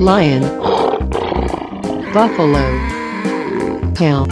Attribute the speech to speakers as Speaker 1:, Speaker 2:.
Speaker 1: lion, buffalo, cow,